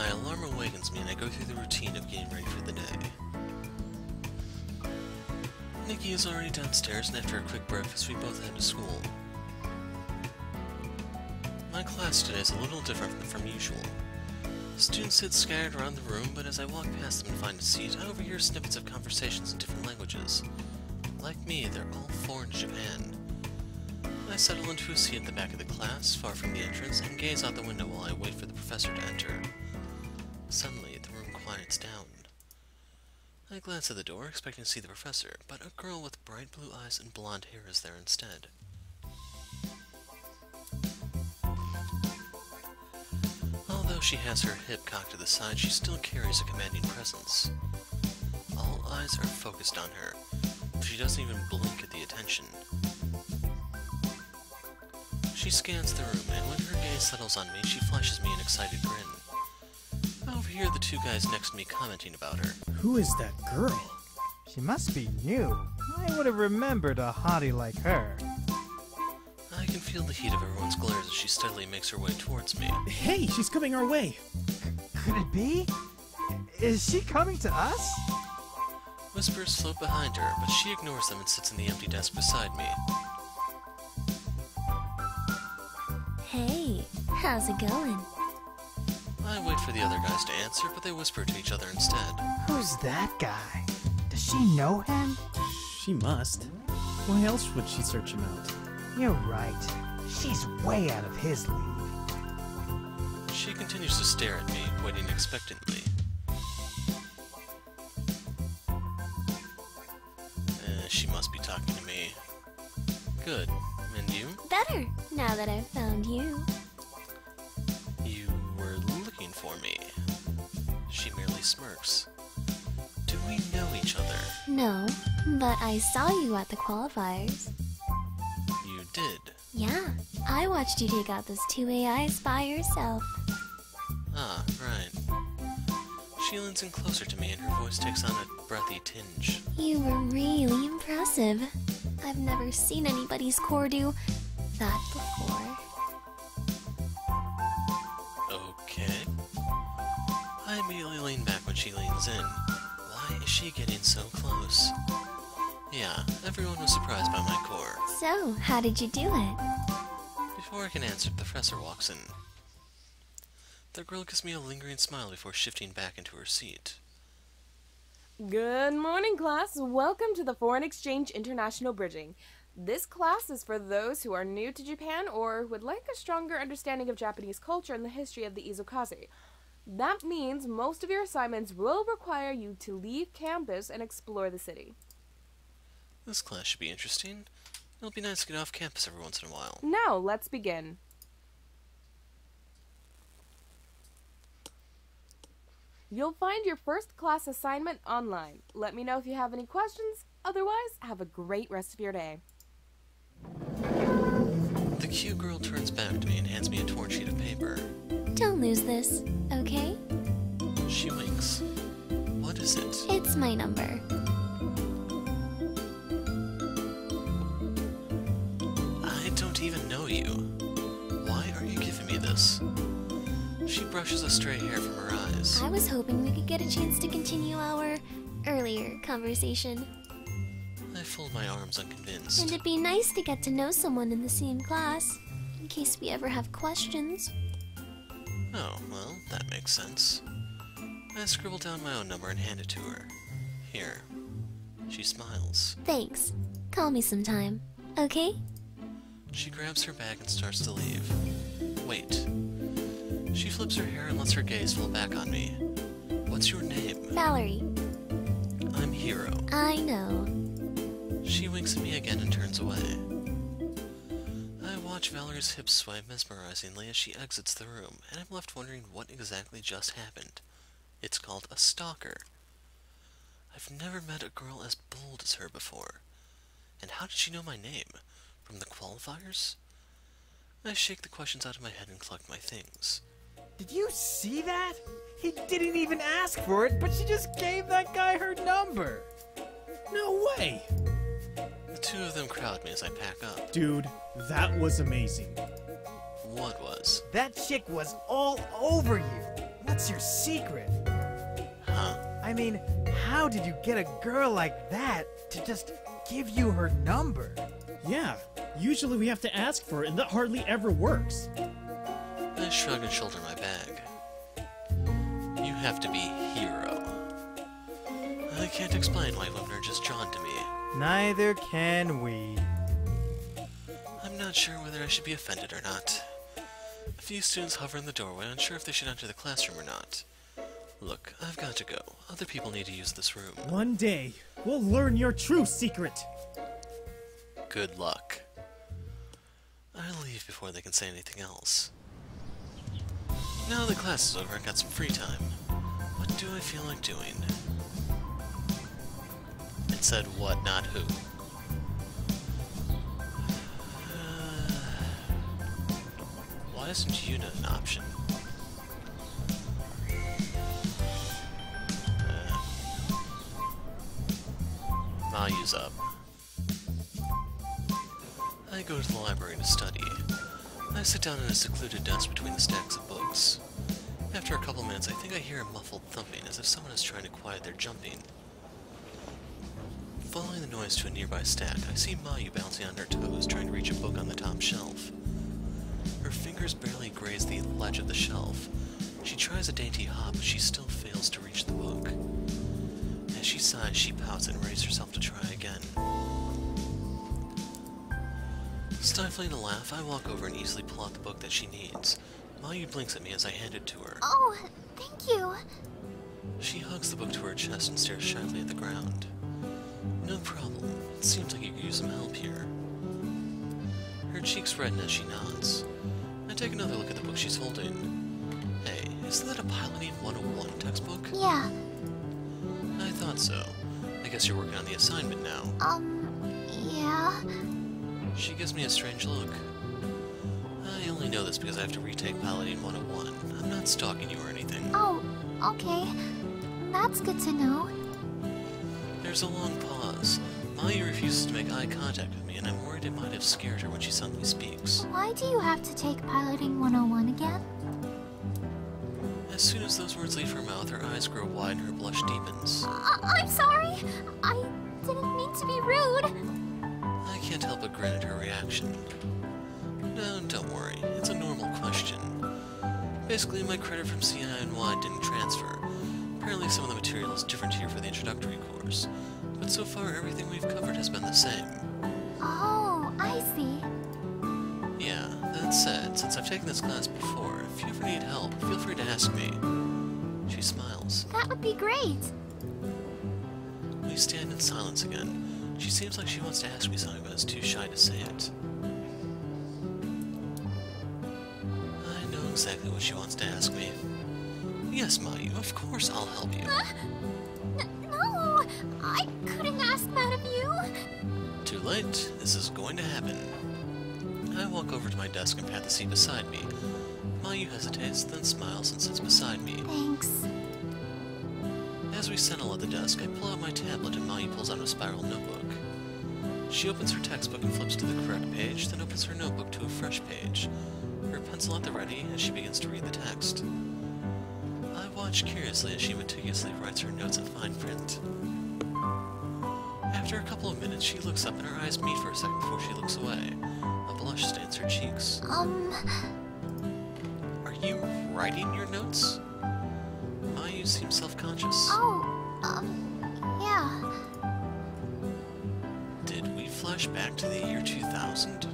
My alarm awakens me and I go through the routine of getting ready for the day. Nikki is already downstairs and after a quick breakfast we both head to school. My class today is a little different from usual. Students sit scattered around the room, but as I walk past them and find a seat, I overhear snippets of conversations in different languages. Like me, they're all foreign to Japan. I settle into a seat at the back of the class, far from the entrance, and gaze out the window while I wait for the professor to enter. Suddenly, the room quiets down. I glance at the door, expecting to see the professor, but a girl with bright blue eyes and blonde hair is there instead. Although she has her hip cocked to the side, she still carries a commanding presence. All eyes are focused on her, she doesn't even blink at the attention. She scans the room, and when her gaze settles on me, she flashes me an excited grin. I overhear the two guys next to me commenting about her. Who is that girl? She must be new. I would have remembered a hottie like her. I can feel the heat of everyone's glares as she steadily makes her way towards me. Hey, she's coming our way. Could it be? Is she coming to us? Whispers float behind her, but she ignores them and sits in the empty desk beside me. Hey, how's it going? I wait for the other guys to answer, but they whisper to each other instead. Who's that guy? Does she know him? She must. Why else would she search him out? You're right. She's way out of his league. She continues to stare at me, waiting expectantly. Uh, she must be talking to me. Good. And you? Better, now that I've found you. You were looking for me. She merely smirks. Do we know each other? No, but I saw you at the qualifiers. You did. Yeah, I watched you take out those two AIs by yourself. Ah, right. She leans in closer to me and her voice takes on a breathy tinge. You were really impressive. I've never seen anybody's core do that before. When she leans in. Why is she getting so close? Yeah, everyone was surprised by my core. So, how did you do it? Before I can answer, the professor walks in. The girl gives me a lingering smile before shifting back into her seat. Good morning, class. Welcome to the Foreign Exchange International Bridging. This class is for those who are new to Japan or would like a stronger understanding of Japanese culture and the history of the Izukaze. That means most of your assignments will require you to leave campus and explore the city. This class should be interesting. It'll be nice to get off campus every once in a while. Now, let's begin. You'll find your first class assignment online. Let me know if you have any questions. Otherwise, have a great rest of your day. The cute girl turns back to me and hands me a torn sheet of paper. Don't lose this, okay? She winks. What is it? It's my number. I don't even know you. Why are you giving me this? She brushes a stray hair from her eyes. I was hoping we could get a chance to continue our earlier conversation. I fold my arms unconvinced. And it'd be nice to get to know someone in the same class, in case we ever have questions. Oh, well, that makes sense. I scribble down my own number and hand it to her. Here. She smiles. Thanks. Call me sometime, okay? She grabs her bag and starts to leave. Wait. She flips her hair and lets her gaze fall back on me. What's your name? Valerie, I'm Hero. I know. She winks at me again and turns away. Watch Valerie's hips sway mesmerizingly as she exits the room, and I'm left wondering what exactly just happened. It's called a stalker. I've never met a girl as bold as her before. And how did she know my name? From the qualifiers? I shake the questions out of my head and collect my things. Did you see that? He didn't even ask for it, but she just gave that guy her number. No way! The two of them crowd me as I pack up. Dude, that was amazing. What was? That chick was all over you. What's your secret? Huh? I mean, how did you get a girl like that to just give you her number? Yeah, usually we have to ask for it, and that hardly ever works. I shrug and shoulder my bag. You have to be hero. I can't explain why women are just drawn to me. Neither can we. I'm not sure whether I should be offended or not. A few students hover in the doorway, unsure if they should enter the classroom or not. Look, I've got to go. Other people need to use this room. One day, we'll learn your true secret. Good luck. I'll leave before they can say anything else. Now the class is over, I've got some free time. What do I feel like doing? It said what, not who. Why isn't Yuna an option? Uh, Mayu's up. I go to the library to study. I sit down in a secluded desk between the stacks of books. After a couple minutes, I think I hear a muffled thumping, as if someone is trying to quiet their jumping. Following the noise to a nearby stack, I see Mayu bouncing on her toes, trying to reach a book on the top shelf. Her fingers barely graze the ledge of the shelf. She tries a dainty hop, but she still fails to reach the book. As she sighs, she pouts and raises herself to try again. Stifling a laugh, I walk over and easily pull out the book that she needs. Mayu blinks at me as I hand it to her. Oh, thank you. She hugs the book to her chest and stares shyly at the ground. No problem. It seems like you could use some help here. Her cheeks redden as she nods. I take another look at the book she's holding. Hey, isn't that a Piloting 101 textbook? Yeah, I thought so. I guess you're working on the assignment now. um, yeah. She gives me a strange look. I only know this because I have to retake Piloting 101. I'm not stalking you or anything. Oh, okay. That's good to know. There's a long pause. Mayu refuses to make eye contact with me, and I'm worried it might have scared her when she suddenly speaks. Why do you have to take Piloting 101 again? As soon as those words leave her mouth, her eyes grow wide and her blush deepens. I- I'm sorry. I didn't mean to be rude. I can't help but grin at her reaction. No, don't worry. It's a normal question. Basically, my credit from CINY didn't transfer. Apparently, some of the material is different here for the introductory course. But so far, everything we've covered has been the same. Oh, I see. Yeah, that said, since I've taken this class before, if you ever need help, feel free to ask me. She smiles. That would be great. We stand in silence again. She seems like she wants to ask me something, but is too shy to say it. I know exactly what she wants to ask me. Yes, Mayu, of course I'll help you. N- no, I couldn't ask that of you. Too late. This is going to happen. I walk over to my desk and pat the seat beside me. Mayu hesitates, then smiles and sits beside me. Thanks. As we settle at the desk, I pull out my tablet and Mayu pulls out a spiral notebook. She opens her textbook and flips to the correct page, then opens her notebook to a fresh page, her pencil at the ready as she begins to read the text. Watch curiously as she meticulously writes her notes in fine print. After a couple of minutes, she looks up and her eyes meet for a second before she looks away. A blush stains her cheeks. Um, Are you writing your notes? Mayu seems self-conscious. oh, um, yeah. Did we flash back to the year 2000?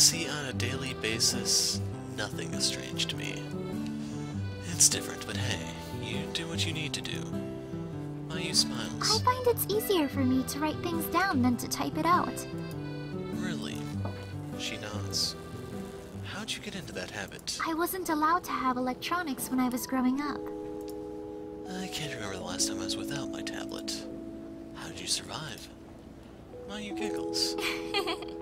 See on a daily basis, nothing is strange to me. It's different, but hey, you do what you need to do. Mayu I smiles. I find it's easier for me to write things down than to type it out. Really? She nods. How'd you get into that habit? I wasn't allowed to have electronics when I was growing up. I can't remember the last time I was without my tablet. How did you survive? Mayu giggles.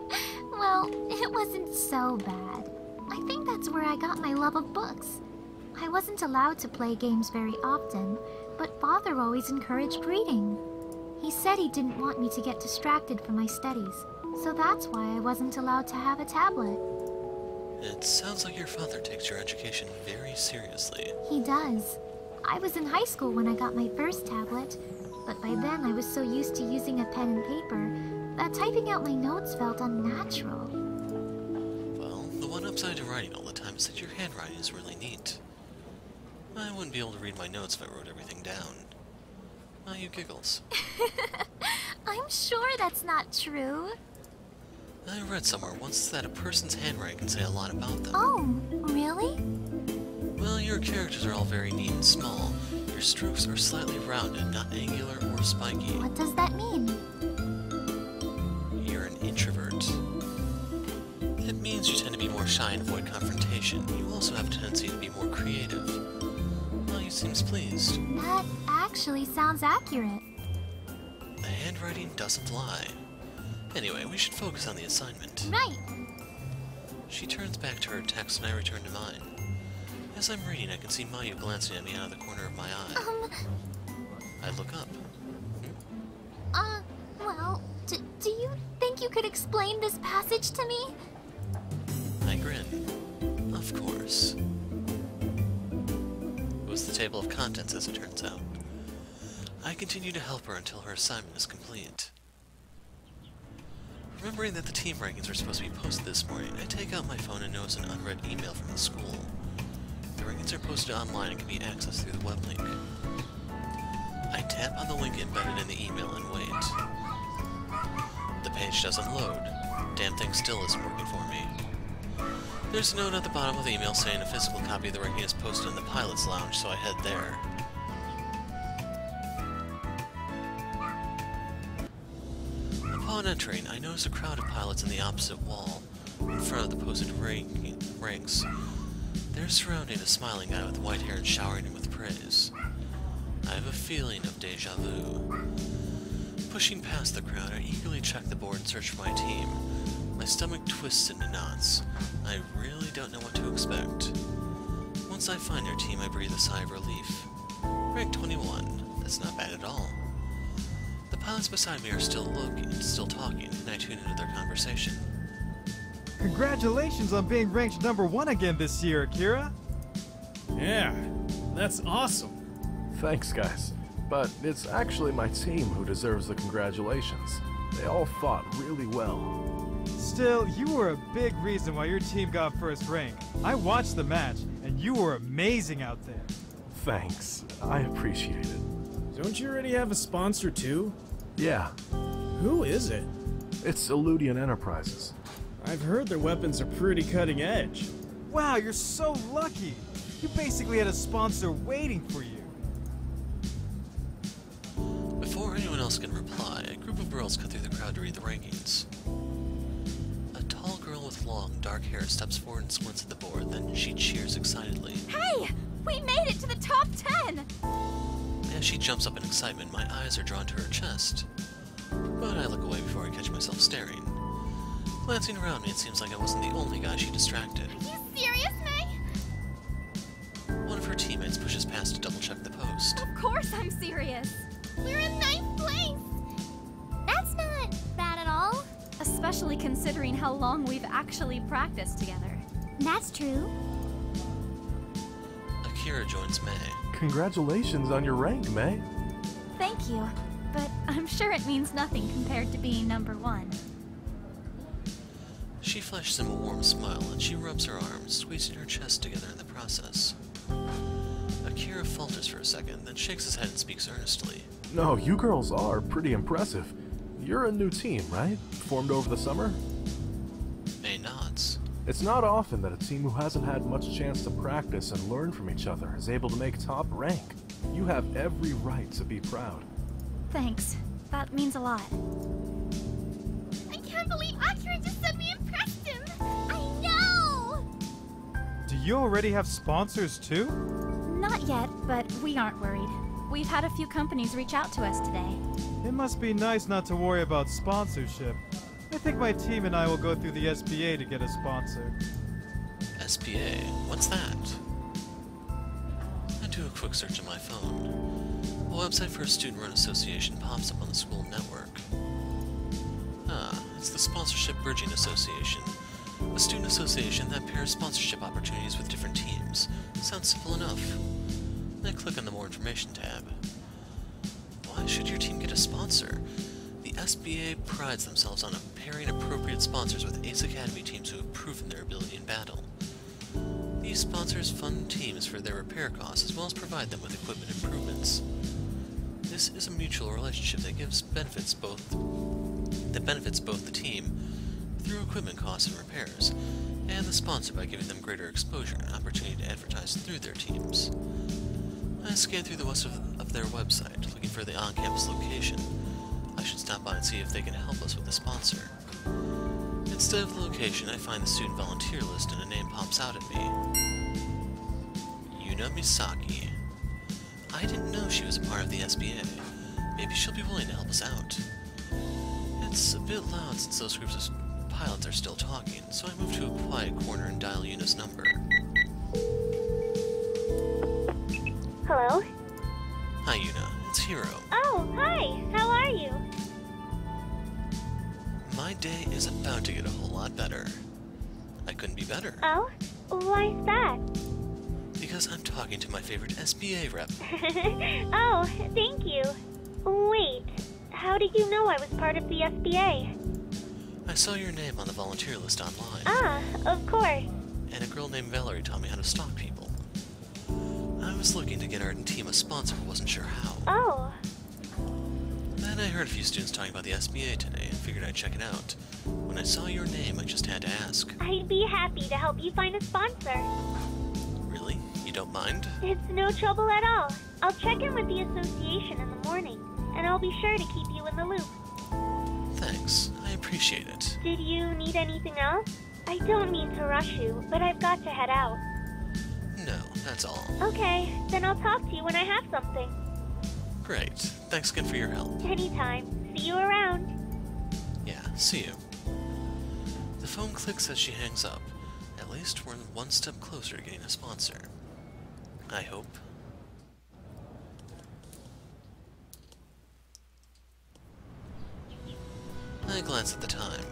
Well, it wasn't so bad. I think that's where I got my love of books. I wasn't allowed to play games very often, but Father always encouraged reading. He said he didn't want me to get distracted from my studies, so that's why I wasn't allowed to have a tablet. It sounds like your father takes your education very seriously. He does. I was in high school when I got my first tablet, but by then I was so used to using a pen and paper that typing out my notes felt unnatural. Well, the one upside to writing all the time is that your handwriting is really neat. I wouldn't be able to read my notes if I wrote everything down. Ah, you giggles. I'm sure that's not true. I read somewhere once that a person's handwriting can say a lot about them. Oh, really? Well, your characters are all very neat and small. Your strokes are slightly rounded, not angular or spiky. What does that mean? Shy and avoid confrontation. You also have a tendency to be more creative. Well, you seems pleased. That actually sounds accurate. The handwriting doesn't lie. Anyway, we should focus on the assignment. Right. She turns back to her text and I return to mine. As I'm reading, I can see Mayu glancing at me out of the corner of my eye. Um, I look up. uh, well, do you think you could explain this passage to me? Table of contents, as it turns out. I continue to help her until her assignment is complete. Remembering that the team rankings were supposed to be posted this morning, I take out my phone and notice an unread email from the school. The rankings are posted online and can be accessed through the web link. I tap on the link embedded in the email and wait. The page doesn't load. Damn thing still isn't working for me. There's a note at the bottom of the email saying a physical copy of the ranking is posted in the pilot's lounge, so I head there. Upon entering, I notice a crowd of pilots in the opposite wall, in front of the posted rank ranks. They're surrounding a smiling guy with white hair and showering him with praise. I have a feeling of deja vu. Pushing past the crowd, I eagerly check the board and search for my team. My stomach twists into knots. I really don't know what to expect. Once I find their team, I breathe a sigh of relief. Rank 21. That's not bad at all. The pilots beside me are still looking, still talking, and I tune into their conversation. Congratulations on being ranked number one again this year, Akira. Yeah, that's awesome. Thanks, guys. But it's actually my team who deserves the congratulations. They all fought really well. Still, you were a big reason why your team got first rank. I watched the match, and you were amazing out there. Thanks. I appreciate it. Don't you already have a sponsor too? Yeah, Who is it? it's Eludian Enterprises. I've heard their weapons are pretty cutting edge. Wow, you're so lucky. You basically had a sponsor waiting for you. Before anyone else can reply, a group of girls cut through the crowd to read the rankings. A tall girl with long, dark hair steps forward and squints at the board, then she cheers excitedly. Hey, we made it to the top 10! As she jumps up in excitement, my eyes are drawn to her chest. But I look away before I catch myself staring. Glancing around me, it seems like I wasn't the only guy she distracted. Are You serious, May? One of her teammates pushes past to double check the post. Of course I'm serious. We're Especially considering how long we've actually practiced together. That's true. Akira joins May. Congratulations on your rank, May. Thank you, but I'm sure it means nothing compared to being number one. She flashes him a warm smile and she rubs her arms, squeezing her chest together in the process. Akira falters for a second, then shakes his head and speaks earnestly. No, you girls are pretty impressive. You're a new team, right? Formed over the summer? May nods. It's not often that a team who hasn't had much chance to practice and learn from each other is able to make top rank. You have every right to be proud. Thanks. That means a lot. I can't believe Akira just said we impressed him! I know! Do you already have sponsors too? Not yet, but we aren't worried. We've had a few companies reach out to us today. It must be nice not to worry about sponsorship. I think my team and I will go through the SBA to get a sponsor. SBA, what's that? I do a quick search on my phone. A website for a student-run association pops up on the school network. Ah, it's the Sponsorship Bridging Association. A student association that pairs sponsorship opportunities with different teams. Sounds simple enough. Click on the More Information tab. Why should your team get a sponsor? The SBA prides themselves on pairing appropriate sponsors with Ace Academy teams who have proven their ability in battle. These sponsors fund teams for their repair costs as well as provide them with equipment improvements. This is a mutual relationship that gives benefits both that benefits both the team through equipment costs and repairs, and the sponsor by giving them greater exposure and opportunity to advertise through their teams. I scanned through the rest of, of their website, looking for the on-campus location. I should stop by and see if they can help us with a sponsor. Instead of the location, I find the student volunteer list and a name pops out at me. Yuna Misaki. I didn't know she was a part of the SBA. Maybe she'll be willing to help us out. It's a bit loud since those groups of pilots are still talking, so I move to a quiet corner and dial Yuna's number. Hello? Hi, Yuna. It's Hiro. Oh, hi. How are you? My day is about to get a whole lot better. I couldn't be better. Oh? Why's that? Because I'm talking to my favorite SBA rep. oh, thank you. Wait, how did you know I was part of the SBA? I saw your name on the volunteer list online. Ah, of course. And a girl named Valerie taught me how to stalk people. I was looking to get our team a sponsor, but wasn't sure how. Oh. Then I heard a few students talking about the SBA today and figured I'd check it out. When I saw your name, I just had to ask. I'd be happy to help you find a sponsor. Really? You don't mind? It's no trouble at all. I'll check in with the association in the morning, and I'll be sure to keep you in the loop. Thanks. I appreciate it. Did you need anything else? I don't mean to rush you, but I've got to head out. No, that's all. Okay, then I'll talk to you when I have something. Great. Thanks again for your help. Anytime. See you around. Yeah, see you. The phone clicks as she hangs up. At least we're one step closer to getting a sponsor. I hope. I glance at the time.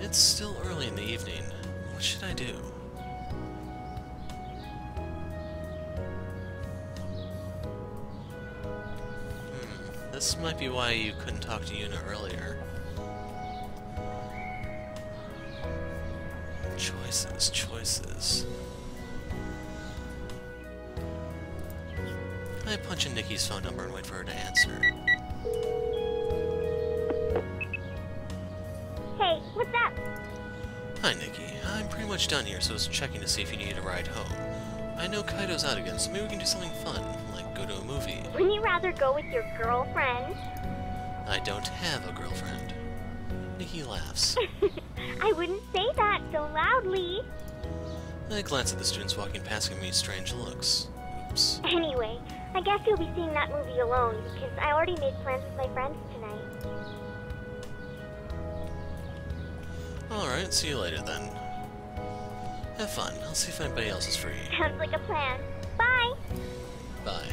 It's still early in the evening. What should I do? This might be why you couldn't talk to Yuna earlier. Choices, choices. I punch in Nikki's phone number and wait for her to answer. Hey, what's up? Hi, Nikki. I'm pretty much done here, so I was checking to see if you need a ride home. I know Kaito's out again, so maybe we can do something fun, like go to a movie. Rather go with your girlfriend? I don't have a girlfriend. Nikki laughs. I wouldn't say that so loudly. I glance at the students walking past giving me strange looks. Oops. Anyway, I guess you'll be seeing that movie alone, because I already made plans with my friends tonight. Alright, see you later then. Have fun. I'll see if anybody else is free. Sounds like a plan. Bye! Bye.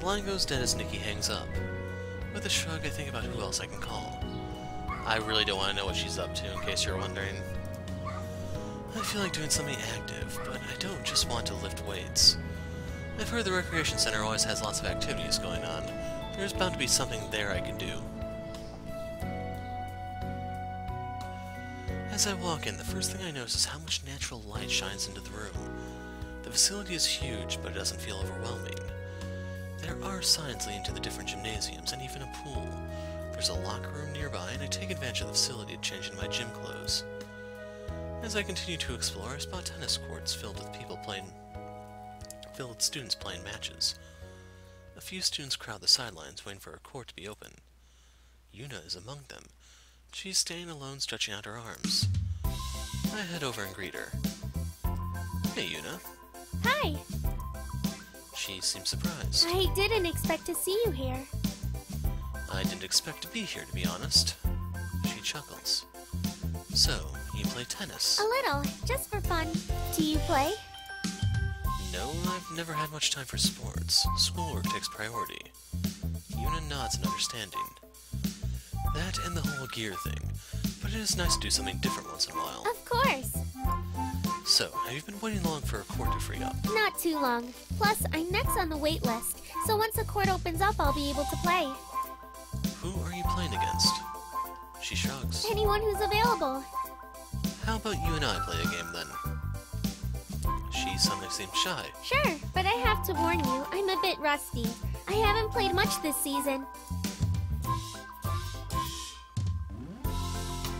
The line goes dead as Nikki hangs up. With a shrug, I think about who else I can call. I really don't want to know what she's up to, in case you're wondering. I feel like doing something active, but I don't just want to lift weights. I've heard the recreation center always has lots of activities going on. There's bound to be something there I can do. As I walk in, the first thing I notice is how much natural light shines into the room. The facility is huge, but it doesn't feel overwhelming. There are signs leading to the different gymnasiums and even a pool. There's a locker room nearby, and I take advantage of the facility to change into my gym clothes. As I continue to explore, I spot tennis courts filled with people playing filled with students playing matches. A few students crowd the sidelines, waiting for a court to be open. Yuna is among them. She's staying alone, stretching out her arms. I head over and greet her. Hey, Yuna. Hi! She seems surprised. I didn't expect to see you here. I didn't expect to be here, to be honest. She chuckles. So, you play tennis. A little, just for fun. Do you play? No, I've never had much time for sports. Schoolwork takes priority. Yuna nods in understanding. That and the whole gear thing. But it is nice to do something different once in a while. Of course. So, have you been waiting long for a court to free up? Not too long. Plus, I'm next on the wait list, so once the court opens up, I'll be able to play. Who are you playing against? She shrugs. Anyone who's available. How about you and I play a game then? She suddenly seems shy. Sure, but I have to warn you, I'm a bit rusty. I haven't played much this season.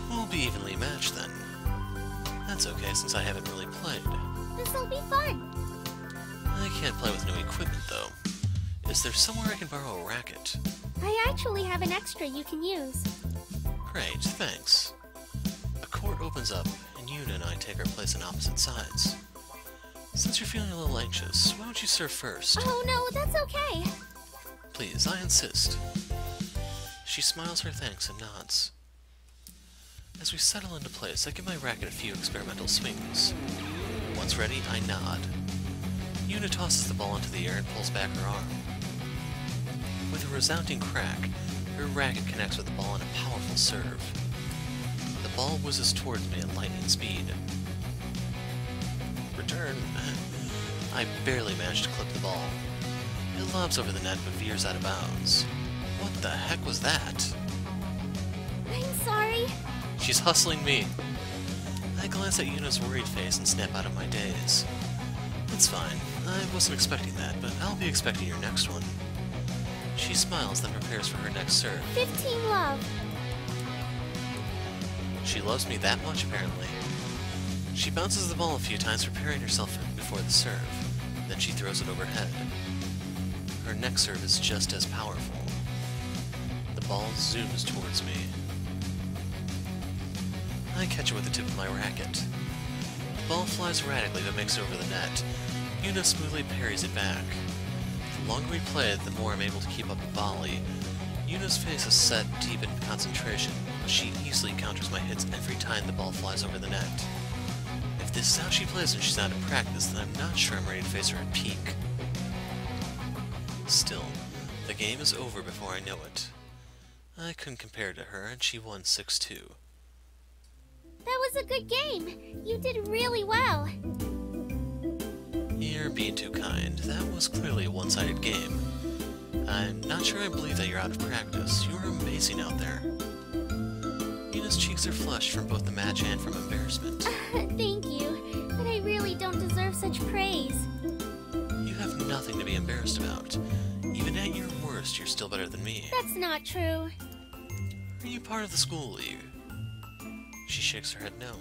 We'll be evenly matched then. That's okay since I haven't really played. This'll be fun. I can't play with new equipment though. Is there somewhere I can borrow a racket? I actually have an extra you can use. Great, thanks. A court opens up, and Yuna and I take our place on opposite sides. Since you're feeling a little anxious, why don't you serve first? Oh no, that's okay. Please, I insist. She smiles her thanks and nods. As we settle into place, I give my racket a few experimental swings. Once ready, I nod. Yuna tosses the ball into the air and pulls back her arm. With a resounding crack, her racket connects with the ball in a powerful serve. The ball whizzes towards me at lightning speed. Return. I barely manage to clip the ball. It lobs over the net but veers out of bounds. What the heck was that? She's hustling me. I glance at Yuna's worried face and snap out of my daze. It's fine. I wasn't expecting that, but I'll be expecting your next one. She smiles, then prepares for her next serve. 15 love. She loves me that much, apparently. She bounces the ball a few times, preparing herself before the serve. Then she throws it overhead. Her next serve is just as powerful. The ball zooms towards me. I catch it with the tip of my racket. The ball flies erratically but makes it over the net. Yuna smoothly parries it back. The longer we play it, the more I'm able to keep up a volley. Yuna's face is set deep in concentration, but she easily counters my hits every time the ball flies over the net. If this is how she plays when she's not in practice, then I'm not sure I'm ready to face her at peak. Still, the game is over before I know it. I couldn't compare to her, and she won 6-2. A good game. You did really well. You're being too kind. That was clearly a one-sided game. I'm not sure I believe that you're out of practice. You're amazing out there. Yuna's cheeks are flushed from both the match and from embarrassment. Thank you, but I really don't deserve such praise. You have nothing to be embarrassed about. Even at your worst, you're still better than me. That's not true. Are you part of the school league? She shakes her head no.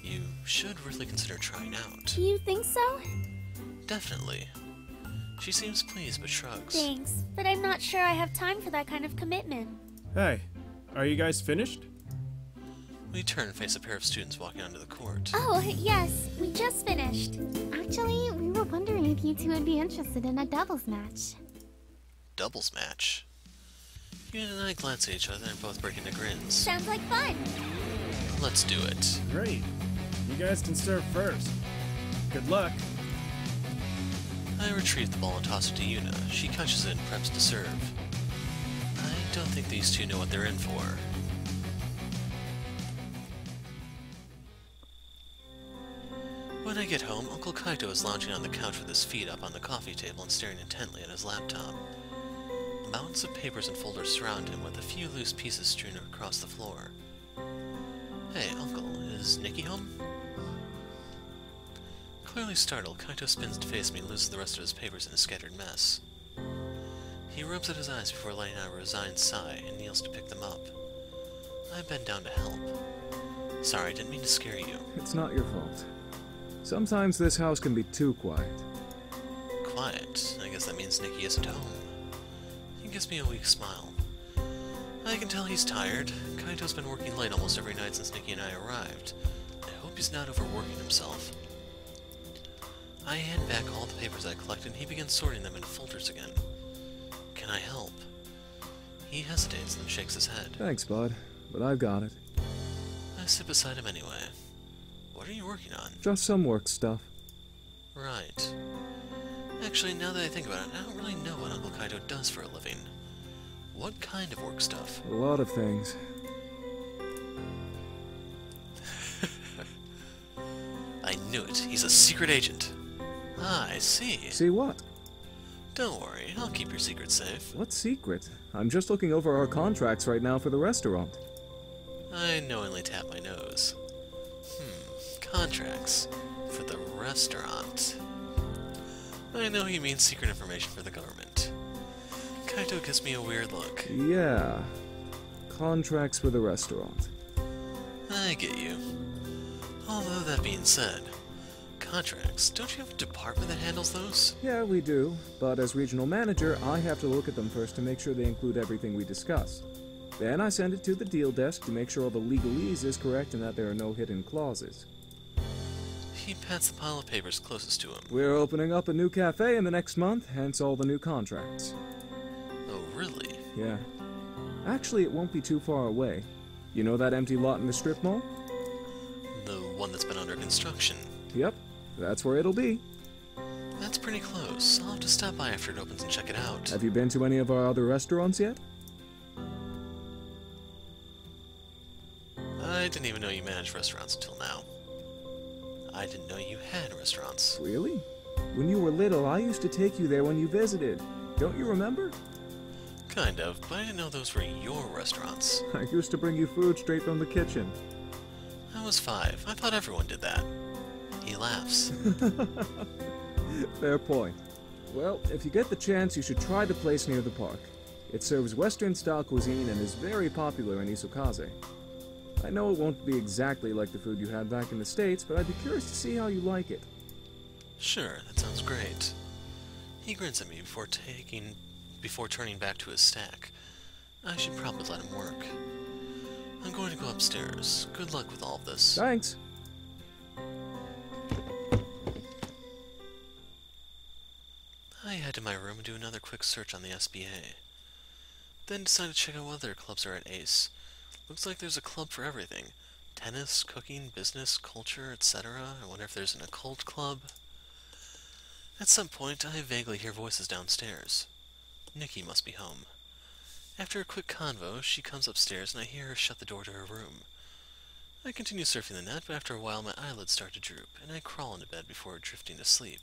You should really consider trying out. Do you think so? Definitely. She seems pleased but shrugs. Thanks, but I'm not sure I have time for that kind of commitment. Hey, are you guys finished? We turn and face a pair of students walking onto the court. Oh, yes, we just finished. Actually, we were wondering if you two would be interested in a doubles match. Doubles match. You and I glance at each other and both break into grins. Sounds like fun. Let's do it. Great. You guys can serve first. Good luck. I retrieve the ball and toss it to Yuna. She catches it and preps to serve. I don't think these two know what they're in for. When I get home, Uncle Kaito is lounging on the couch with his feet up on the coffee table and staring intently at his laptop. Mountains of papers and folders surround him with a few loose pieces strewn across the floor. Hey, Uncle, is Nikki home? Clearly startled, Kaito spins to face me and loses the rest of his papers in a scattered mess. He rubs at his eyes before letting out a resigned sigh and kneels to pick them up. I bend down to help. Sorry, I didn't mean to scare you. It's not your fault. Sometimes this house can be too quiet. Quiet. I guess that means Nikki isn't home. He gives me a weak smile. I can tell he's tired. Kaito's been working late almost every night since Nikki and I arrived. I hope he's not overworking himself. I hand back all the papers I collected and he begins sorting them in folders again. Can I help? He hesitates and shakes his head. Thanks, bud, but I've got it. I I sit beside him anyway. What are you working on? Just some work stuff. Right. Actually, now that I think about it, I don't really know what Uncle Kaito does for a living. What kind of work stuff? A lot of things. Knew it. He's a secret agent. Ah, I see. See what? Don't worry, I'll keep your secret safe. What secret? I'm just looking over our contracts right now for the restaurant. I knowingly tap my nose. Hmm, contracts. For the restaurant. I know he means secret information for the government. Kaito gives me a weird look. Yeah. Contracts for the restaurant. I get you. Although that being said, contracts, don't you have a department that handles those? Yeah, we do. But as regional manager, I have to look at them first to make sure they include everything we discuss. Then I send it to the deal desk to make sure all the legalese is correct and that there are no hidden clauses. He pats the pile of papers closest to him. We're opening up a new cafe in the next month, hence all the new contracts. Oh, really? Yeah. Actually, it won't be too far away. You know that empty lot in the strip mall? The one that's been under construction. Yep, that's where it'll be. That's pretty close. I'll have to stop by after it opens and check it out. Have you been to any of our other restaurants yet? I didn't even know you managed restaurants until now. I didn't know you had restaurants. Really? When you were little, I used to take you there when you visited. Don't you remember? Kind of, but I didn't know those were your restaurants. I used to bring you food straight from the kitchen. I was five. I thought everyone did that. He laughs. Fair point. Well, if you get the chance, you should try the place near the park. It serves Western-style cuisine and is very popular in Izukaze. I know it won't be exactly like the food you had back in the States, but I'd be curious to see how you like it. Sure, that sounds great. He grins at me before taking before turning back to his stack. I should probably let him work. I'm going to go upstairs. Good luck with all of this. Thanks. Head to my room and do another quick search on the SBA. Then decide to check out what other clubs are at ACE. Looks like there's a club for everything. Tennis, cooking, business, culture, etc. I wonder if there's an occult club. At some point, I vaguely hear voices downstairs. Nikki must be home. After a quick convo, she comes upstairs and I hear her shut the door to her room. I continue surfing the net, but after a while my eyelids start to droop, and I crawl into bed before drifting to sleep.